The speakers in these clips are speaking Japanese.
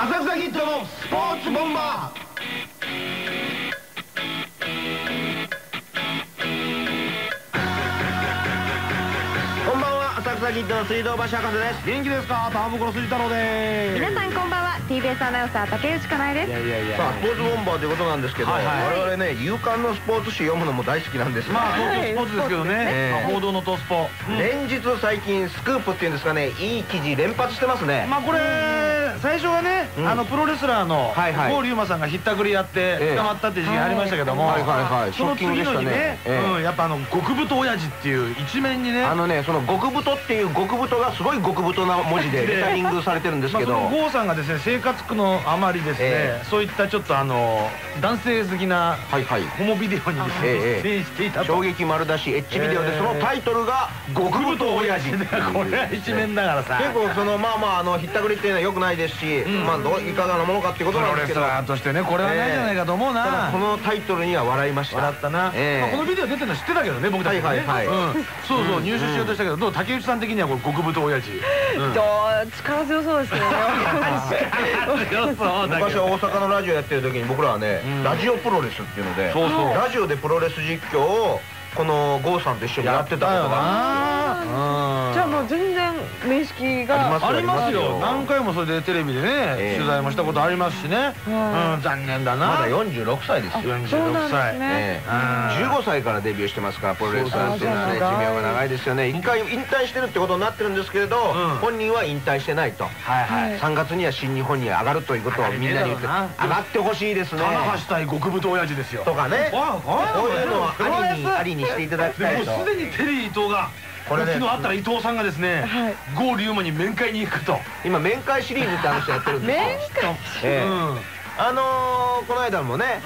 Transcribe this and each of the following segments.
浅草キッドのスポーツボンバー。こんばんは浅草キッドの水道橋博士です。元気ですか？ターボコロ筋太郎です皆さんこんばんは。TBS アナウンサー竹内かなえですいやいやいやさあスポーツボンバーということなんですけど、はい。はい我々ね勇敢のスポーツ誌読むのも大好きなんですが、まあ東京スポーツですけどね、はいまあ報道のトスポ、連日最近スクープっていうんですかねいい記事連発してますね、まあこれ最初はね、うん。あのプロレスラーの郷龍馬さんがひったくりやってええ。捕まったっていう事件ありましたけども、その次の日ねやっぱあの極太親父っていう一面にね。あのねその極太っていう極太がすごい極太な文字で レタリングされてるんですけど、郷さんがですね生活苦のあまりですね、えそういったちょっとあの男性好きなホモビデオにですねええ出演していたと。衝撃丸出しエッチビデオでええ。そのタイトルが「極太親父」これは一面だからさ。結構そのまあまああのひったくりっていうのは良くないですし、んまあどういかがなものかっていうことプなんですけど。ロレスラーとしてねこれはないんじゃないかと思うな、ただこのタイトルには笑いました。笑ったな、ええ。まあ、このビデオ出てるの知ってたけどね僕たちもね、はいはいはい。うん、そうそう入手しようとしたけど、どう竹内さん的にはこれ極太親父、うん。と力強そうですね。昔は大阪のラジオやってる時に僕らはね、うん。ラジオプロレスっていうのでそうそう。ラジオでプロレス実況をこの郷さんと一緒にやってたことがな。じゃあもう全識がありますよ。よ。何回もそれでテレビでね、ええ。取材もしたことありますしね、はうん、残念だな。まだ46歳ですよ。そうなん46です歳、ねええ。うん。15歳からデビューしてますからプロレスラーっていうのはね寿命が長いですよね。一回引退してるってことになってるんですけれど、ん。本人は引退してないと。はいはい、はい。3月には新日本に上がるということをみんなに言って上がってほしいですね。棚橋対極太親父ですよ。とかね。わこういうのはありにしていただきたいと。すでにテリー伊藤がこれね昨日会ったら伊藤さんがですねはい。郷龍馬に面会に行くと。今面会シリーズって話やってるんですよ。面会ええ。うんうんあのーこの間もね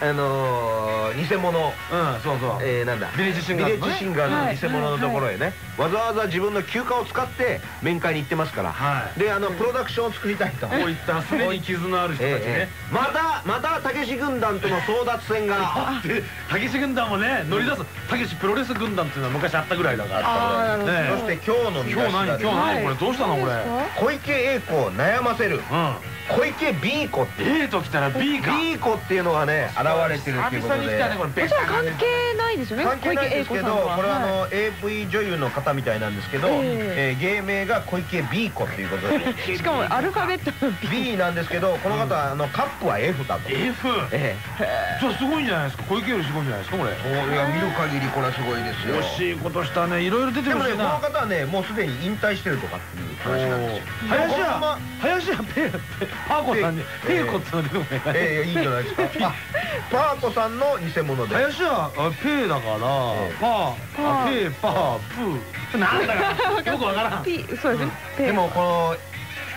あのー偽物。うんそうそう。えーなんだ。ビレッジシンガーね。ビレッジシンガーズの偽物のところへね。わざわざ自分の休暇を使って面会に行ってますから。はい。であのプロダクションを作りたいと。こういったすでに傷のある人たちね。ええええ。またまたたけし軍団との争奪戦が。でたけし軍団もね乗り出す。たけしプロレス軍団っていうのは昔あったぐらいだからあーなるほど。ねそして今日の今日何？今日何？これどうしたの？これ。小池栄子を悩ませる。うん小池 B 子って。いう A ときたら B か。B 子っていうのがね現れてるっていうことで。久々に来たねこれもベちろん関係ないですよね。関係ないですけどこれはあはいの AV 女優の方みたいなんですけど、ええー芸名が小池 B 子っていうことで。しかもアルファベットの B なんですけどこの方はあのカップは F だと。F えじゃあすごいんじゃないですか。小池よりすごいんじゃないですかこれ。えそういや見る限りこれはすごいですよ。惜しいことしたね。いろいろ出てでもねこの方はねもうすでに引退してるとかっていう話なんですよ。林家。林家ペーパーコさんにペペーコっての出てこないええいいんじゃないですか？あパーコさんの偽物で林家あペーだからええパーあペーパープー。なんだか よくわからん。P そうですね。ペでもこの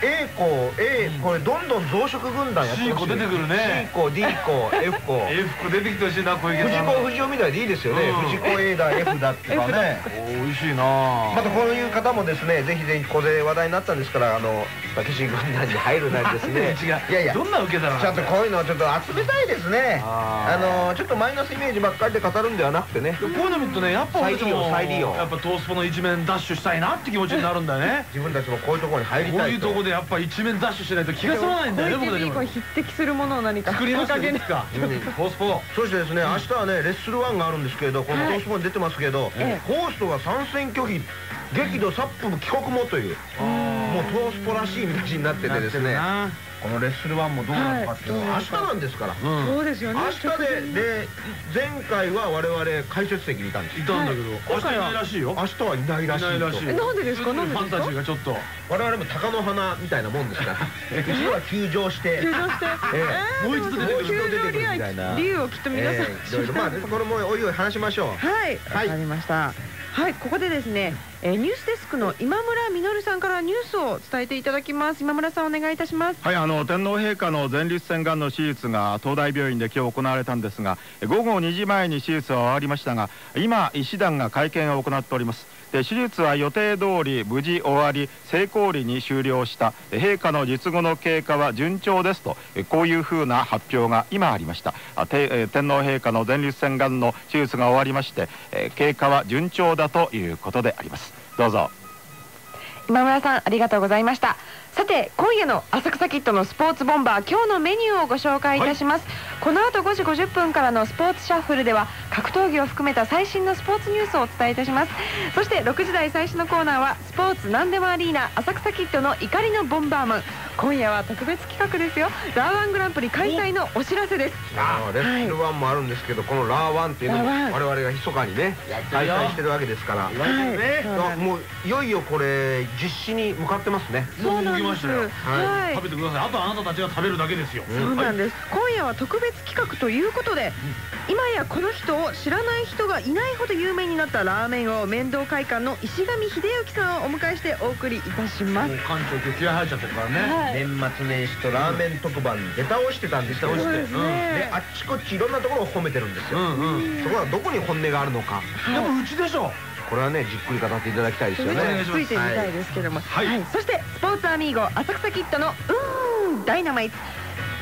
A 子 A これどんどん増殖軍団やって C 子ほしい。出てくるね。C 子 D 子 F 子 F 出てきてほしいな小池藤さん。子不二雄みたいでいいですよね。うん。藤子 A だ F だってかね。おいしいな。またこういう方もですねぜひぜひここで話題になったんですからあのたけし軍団に入るなりですね。いやいや。どんな受け皿ちゃんとこういうのをちょっと集めたいですね。あのちょっとマイナスイメージばっかりで語るんではなくてね。こういうの見るとねやっぱ私再利用も再利用。やっぱトースポの一面ダッシュしたいなって気持ちになるんだよね。自分たちもこういうところに入りこういうたいととこでやっぱ一面ダッシュしないと気が済まないんだよね僕たちも。匹敵するものを何か作りますか。うん。トースポ。そしてですね明日はねレッスル1があるんですけれどこのトースポに出てますけどえホーストが参戦拒否激怒サップ帰国もというもうトースポらしい見出しになっててですねこのレッスル1もどうなのかっていうのははい。明日なんですから。そうですよね。明日でで前回は我々解説席にいたんです。いたんだけど明日いないらしいよ。明日はいないらしいないらしいえなんでですか？フなんでですか？ァンタジーがちょっと。我々も鷹の花みたいなもんですから。うちは休場して。休場して。ええ。ーもう一度出てくる。みたいな。理由をきっと皆さんええいろいろまあこれもおいおい話しましょう。はい、はい。わかりました。はい、ここでですね、えーニュースデスクの今村実さんからニュースを伝えていただきます。今村さんお願いいたします。はい、あの天皇陛下の前立腺がんの手術が東大病院で今日行われたんですが午後2時前に手術は終わりましたが今医師団が会見を行っております。で手術は予定通り無事終わり成功裏に終了した。陛下の術後の経過は順調ですとこういうふうな発表が今ありました。あて天皇陛下の前立腺がんの手術が終わりまして経過は順調だということであります。どうぞ。今村さんありがとうございました。さて今夜の浅草キッドのスポーツボンバー今日のメニューをご紹介いたします、この後5時50分からのスポーツシャッフルでは格闘技を含めた最新のスポーツニュースをお伝えいたします。そして6時台最初のコーナーはスポーツなんでもアリーナ浅草キッドの怒りのボンバーマン。今夜は特別企画ですよ。ラーワングランプリ開催のお知らせです。レッスルワンもあるんですけどこのラーワンっていうのも我々が密かにね開催してるわけですから。もういよいよこれ実施に向かってますね。そうなんです。もう動きましたよ。はい。食べてください。あとはあなたたちが食べるだけですよ。そうなんです、今夜は特別企画ということで、今やこの人を知らない人がいないほど有名になったラーメン王面倒会館の石上秀幸さんをお迎えしてお送りいたします。館長今日気合入っちゃってるからね。はい年末年始とラーメン特番出倒してたんですよ。であっちこっちいろんなところを褒めてるんですよ。そこはどこに本音があるのか。でもうちでしょ。これはねじっくり語っていただきたいですよね。ついてみたいですけども、はい。そしてスポーツアミーゴ浅草キッドのうーんダイナマイト。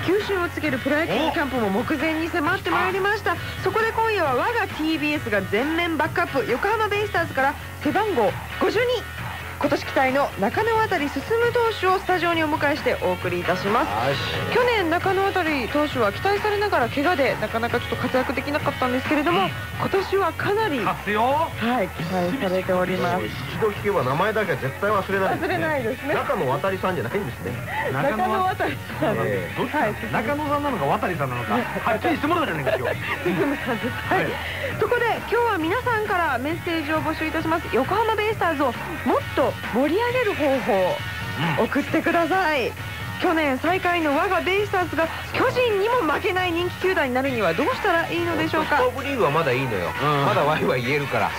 九州を告げるプロ野球キャンプも目前に迫ってまいりました。そこで今夜は我が TBS が全面バックアップ。横浜ベイスターズから背番号52今年期待の中野渡進投手をスタジオにお迎えしてお送りいたします。去年中野渡投手は期待されながら怪我でなかなかちょっと活躍できなかったんですけれども今年はかなりはい期待されております。一度聞けば名前だけは絶対忘れない。忘れないですね。中野渡さんじゃないんですね。中野渡さんえどっちはい。中野さんなのか渡さんなのかはっきりしてもらうじゃないか今日。進さんですはい、そこで今日は皆さんからメッセージを募集いたします。横浜ベイスターズをもっと盛り上げる方法を送ってください、去年最下位の我がベイスターズが巨人にも負けない人気球団になるにはどうしたらいいのでしょうか？トップリーグはまだいいのよ。うん。まだワイワイ言えるから。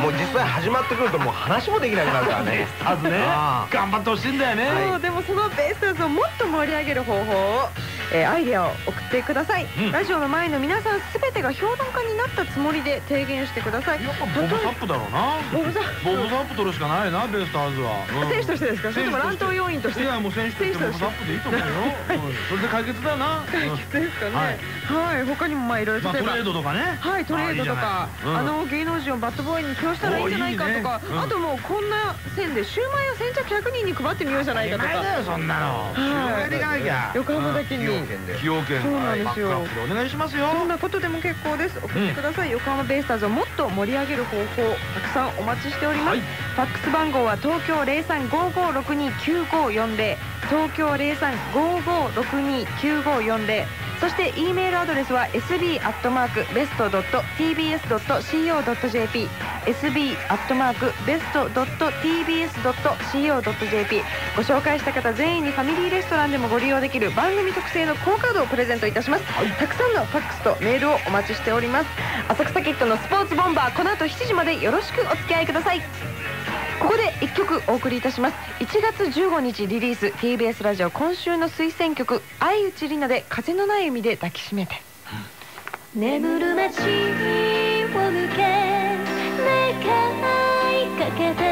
もう実際始まってくるともう話もできなくなるからね。まずね。あ頑張ってほしいんだよね。そうでもそのベイスターズをもっと盛り上げる方法を、えーアイデアを送ってください、うん。ラジオの前の皆さん全てが評論家になったつもりで提言してください。やっぱボブサップだろうな。ボブサップ。ボブサップ取るしかないなベイスターズは。うん。選手としてですか？それとも乱闘要員として。いやもう選手としてボブサップでいいと思うよ。うん。それで解決だよな。解決ですかね、ははい。い、他にもまあいろいろ。例えば。まあトレードとかね。はいトレードとか。あ,、あの芸能人をバットボーイに起用したらいいんじゃないかとか。あともうこんな線でシューマイを先着100人に配ってみようじゃないかとか。だよそんなの。はい。でかなきゃ。横浜だけに、崎陽軒で。崎陽軒。そうなんですよ。バックアップでお願いしますよ。どんなことでも結構です。送ってください、横浜ベイスターズをもっと盛り上げる方法たくさんお待ちしております、はい。ファックス番号は東京0355629540東京0355629540そして E メールアドレスは sb.best.tbs.co.jp sb.best.tbs.co.jp ご紹介した方全員にファミリーレストランでもご利用できる番組特製のクオカードをプレゼントいたします、たくさんのファックスとメールをお待ちしております。浅草キッドのスポーツボンバーこの後7時までよろしくお付き合いください。ここで1曲お送りいたします。1月15日リリース TBS ラジオ今週の推薦曲「相内里奈で風のない海で抱きしめて」眠る街をかけて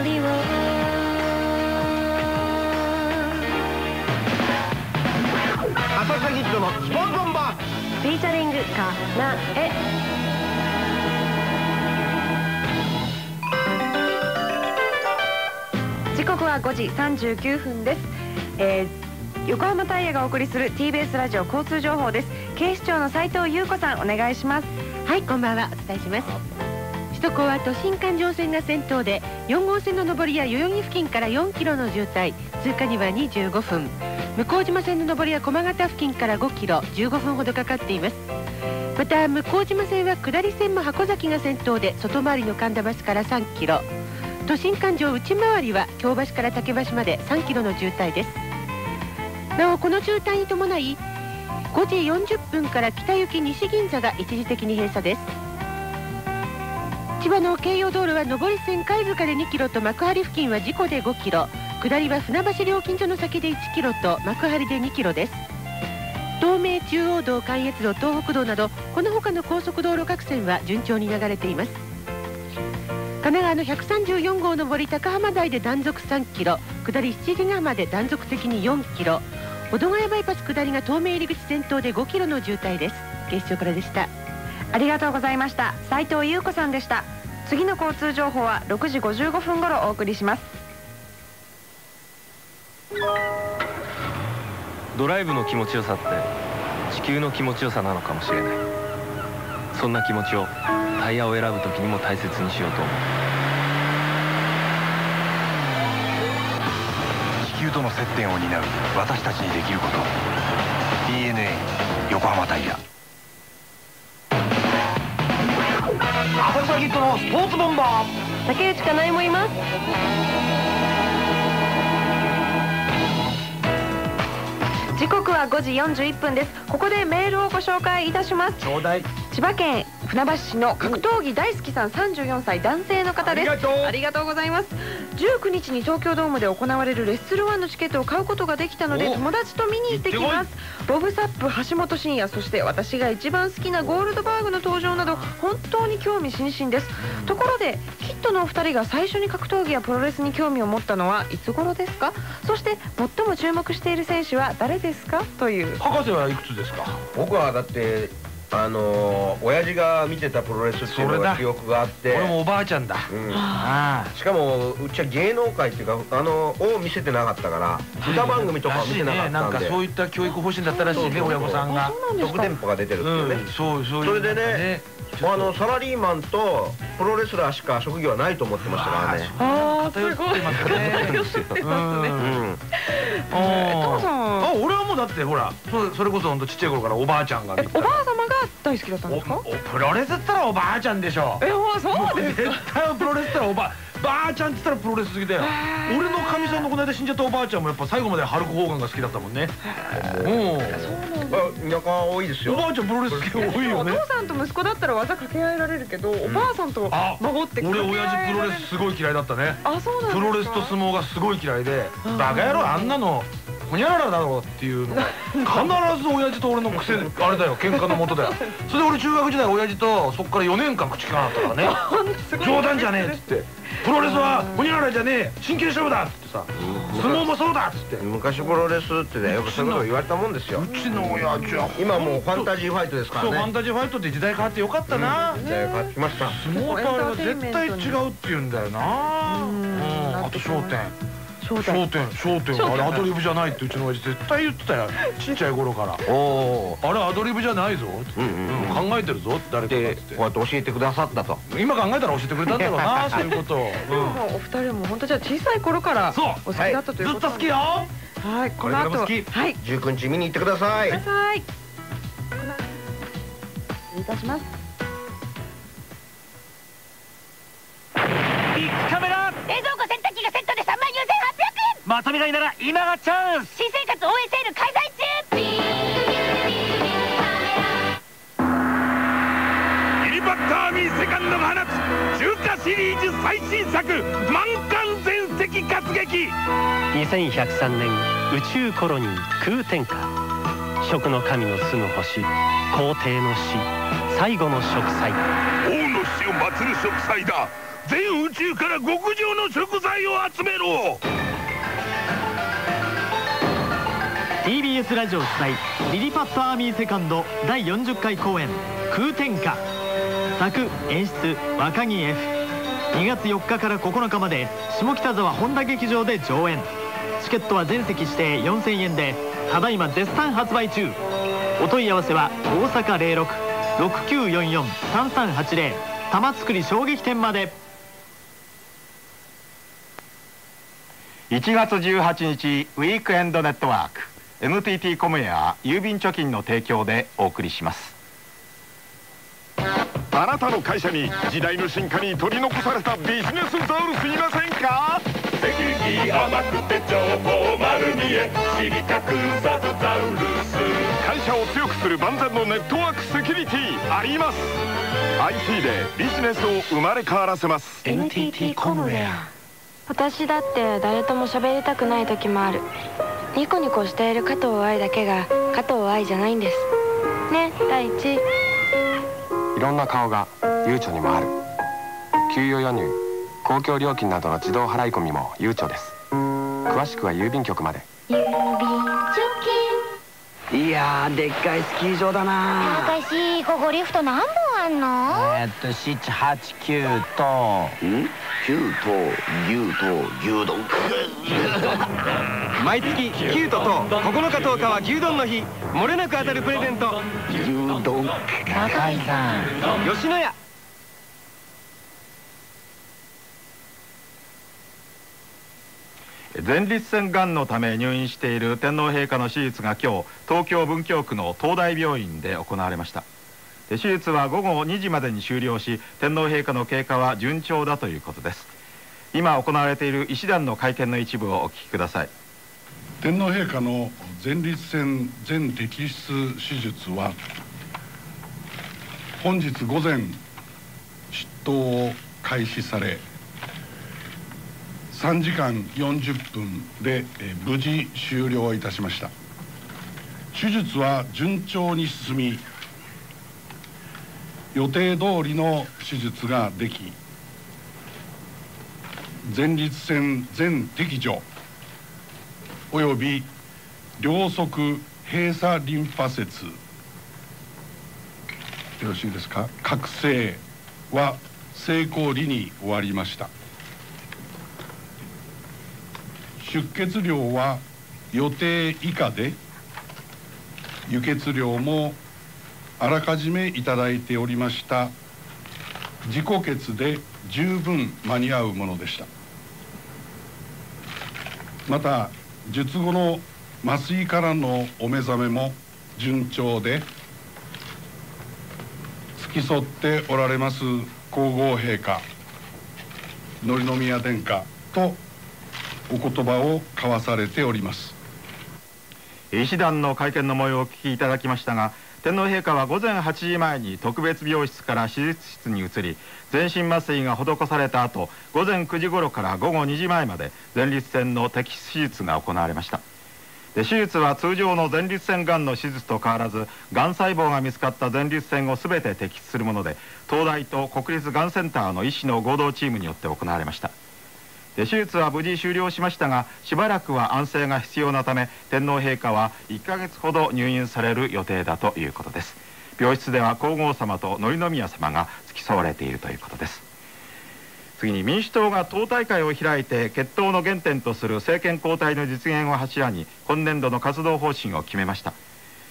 語りを。浅草キッドのスポーツボンバー。フィーチャリングかなえ。時刻は5時39分です、えー横浜タイヤがお送りする TBS ラジオ交通情報です。警視庁の斉藤優子さんお願いします。はいこんばんは。お伝えします首都高は都心環状線が先頭で4号線の上りや代々木付近から4キロの渋滞通過には25分。向島線の上りや駒形付近から5キロ15分ほどかかっています。また向島線は下り線も箱崎が先頭で外回りの神田橋から3キロ。都心環状内回りは京橋から竹橋まで3キロの渋滞です。なおこの渋滞に伴い5時40分から北行き西銀座が一時的に閉鎖です。千葉の京葉道路は上り線貝塚で2キロと幕張付近は事故で5キロ。下りは船橋料金所の先で1キロと幕張で2キロです。東名中央道関越道東北道などこの他の高速道路各線は順調に流れています。神奈川の134号上り高浜台で断続3キロ。下り七里ヶ浜で断続的に4キロ。保土ヶ谷バイパス下りが東名入り口先頭で5キロの渋滞です。警視庁からでした。ありがとうございました。斉藤優子さんでした。次の交通情報は6時55分頃お送りします。ドライブの気持ちよさって地球の気持ちよさなのかもしれない。そんな気持ちをタイヤを選ぶ時にも大切にしようと思う。地球との接点を担う私たちにできること。DNA 横浜タイヤ浅草キッドのスポーツボンバー。竹内かなえもいます。時刻は5時41分です。ここでメールをご紹介いたします。ちょうだい。千葉県船橋市の格闘技大好きさん34歳男性の方です。ありがとう。ありがとうございます19日に東京ドームで行われるレッスルワンのチケットを買うことができたのでお。友達と見に行ってきます。ボブ・サップ橋本真也そして私が一番好きなゴールドバーグの登場など本当に興味津々です。ところでキッドのお二人が最初に格闘技やプロレスに興味を持ったのはいつ頃ですか？そして最も注目している選手は誰ですか？という。博士はいくつですか？僕はだってあのー、親父が見てたプロレスっていうのが記憶があって。俺もおばあちゃんだ。うん。あしかもうちは芸能界っていうかあのを見せてなかったから歌番組とかは見てなかったんで。なんかそういった教育方針だったらしいね親御さんが。特電波が出てるっていうね、うん。そうそういうそれでねあのサラリーマンとプロレスラーしか職業はないと思ってましたからね。あー偏ってますね。偏ってますね。うん。父さんあ俺はもうだってほらそそれこそほんとちっちゃい頃からおばあちゃんがおばあ様が大好きだったんおですか？おプロレスったらおばあちゃんでしょえもうそうです絶対プロレスったらおばばあちゃんっつったらプロレス好きだよ。俺のかみさんのこの間死んじゃったおばあちゃんもやっぱ最後までハルク・ホーガンが好きだったもんね。うん。あ田舎多いですよ。おばあちゃんプロレス好き多いよね。お父さんと息子だったら技掛け合えられるけど、おばあさんとあ孫って俺掛け合親父プロレスすごい嫌いだったね。あそうなんですか。プロレスと相撲がすごい嫌いでバカ野郎あんなのほにゃららだろうっていうのが必ず親父と俺の癖あれだよ喧嘩のもとだよ。それで俺中学時代親父とそっから4年間口利かなかったからね冗談じゃねえっつって。プロレスはほにゃららじゃねえ真剣勝負だっつってさ。相撲もそうだっつって。昔プロレスってねよくそういうこと言われたもんですよ。うちの親父は。今もうファンタジーファイトですかそうファンらねタジーファイトって時代変わってよかったな。で買ってきました。相撲とあれは絶対違うって言うんだよな。うん。あと商店正商体店。商店。あれアドリブじゃないってうちの親父絶対言ってたよ。ちっちゃい頃から。おおあれアドリブじゃないぞ。ってうんうんうん。考えてるぞ誰かって。こうやって教えてくださったと。今考えたら教えてくれたんだろうな そういうこと。をでももうお二人も本当じゃあ小さい頃からそう。お好きだったということずっと好きよ。はい。この後これからも好き。はい。19日見に行ってください。ください。いたします。ビッグカメラ。冷蔵庫洗濯機がセットで3万4800円まとめ買いなら今がチャンス。新生活応援セール開催中。ユニバッターミーセカンドが放つ中華シリーズ最新作満艦全席活劇。2103年宇宙コロニー空天下。食の神の住む星皇帝の死最後の食祭。王の死を祀る食祭だ。全宇宙から極上の食材を集めろ TBS ラジオ主催リリパットアーミーセカンド第40回公演空天下作演出若木 F2 月4日から9日まで下北沢本多劇場で上演。チケットは全席指定4000円でただいま絶賛発売中。お問い合わせは大阪0669443380玉造小劇店まで。1月18日ウィークエンドネットワーク。NTT コムエア郵便貯金の提供でお送りします。あなたの会社に時代の進化に取り残されたビジネスザウルスいませんか？セキュリティ甘くて情報丸見え知りたくさずザウルス。会社を強くする万全のネットワークセキュリティあります。IT でビジネスを生まれ変わらせます。NTT コムウェア。私だって誰とも喋りたくない時もあるニコニコしている加藤愛だけが加藤愛じゃないんです。ね第一。いろんな顔がゆうちょにもある。給与輸入公共料金などの自動払い込みもゆうちょです。詳しくは郵便局まで。郵便貯いやーでっかいスキー場だな。私ここリフト何本あんの？えーっと789と。ん？9と牛と牛丼。毎月9とと9日10日は牛丼の日。漏れなく当たるプレゼント。牛丼。中井さん。吉野家前立腺がんのため入院している天皇陛下の手術が今日東京文京区の東大病院で行われました。手術は午後2時までに終了し天皇陛下の経過は順調だということです。今行われている医師団の会見の一部をお聞きください。天皇陛下の前立腺全摘出手術は本日午前執刀を開始され3時間40分で無事終了いたしました。手術は順調に進み予定通りの手術ができ前立腺全摘除および両側閉鎖リンパ節。よろしいですか？覚醒は成功裏に終わりました。出血量は予定以下で輸血量もあらかじめいただいておりました。自己血で十分間に合うものでした。また術後の麻酔からのお目覚めも順調で付き添っておられます皇后陛下典宮殿下とお言葉を交わされております。医師団の会見の模様をお聞きいただきましたが天皇陛下は午前8時前に特別病室から手術室に移り全身麻酔が施された後午前9時頃から午後2時前まで前立腺の摘出手術が行われました。で手術は通常の前立腺がんの手術と変わらずがん細胞が見つかった前立腺を全て摘出するもので東大と国立がんセンターの医師の合同チームによって行われました。手術は無事終了しましたがしばらくは安静が必要なため天皇陛下は1ヶ月ほど入院される予定だということです。病室では皇后さまと典宮さまが付き添われているということです。次に民主党が党大会を開いて決闘の原点とする政権交代の実現を柱に今年度の活動方針を決めました。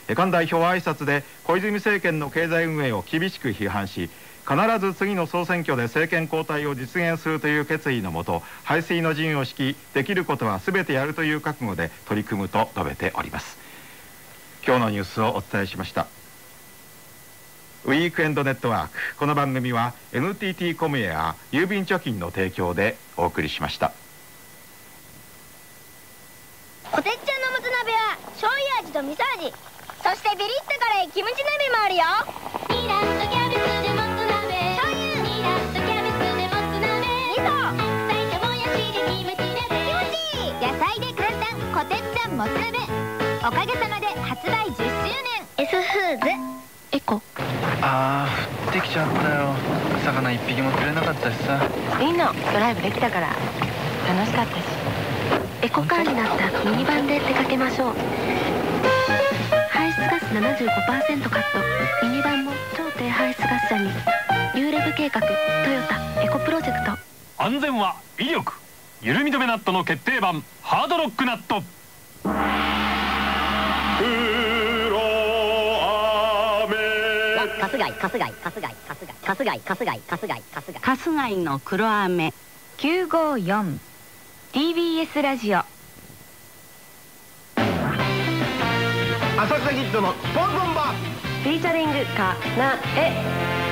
菅代表は挨拶で小泉政権の経済運営を厳しく批判し必ず次の総選挙で政権交代を実現するという決意のもと排水の陣を敷きできることは全てやるという覚悟で取り組むと述べております。今日のニュースをお伝えしました。ウィークエンドネットワーク。この番組は NTT コムエア郵便貯金の提供でお送りしました。こてっちゃんのもつ鍋は醤油味と味噌味。そしてビリッと辛いキムチ鍋もあるよこてっちゃんもつ鍋おかげさまで発売10周年。S フーズ。エコ。あー降ってきちゃったよ。魚一匹も釣れなかったしさ。いいの。ドライブできたから。楽しかったし。エコカーになったミニバンで出かけましょう。排出ガス75%カット。ミニバンも超低排出ガス車に。ユーレブ計画。トヨタ。エコプロジェクト。安全は威力緩み止めナットの決定版ハードロックナット。春日井春日井春日井春日井春日井春日井春日井春日井。春日井の黒飴 954TBS ラジオ。浅草キッドのスポンポンバフィーチャリングかなえ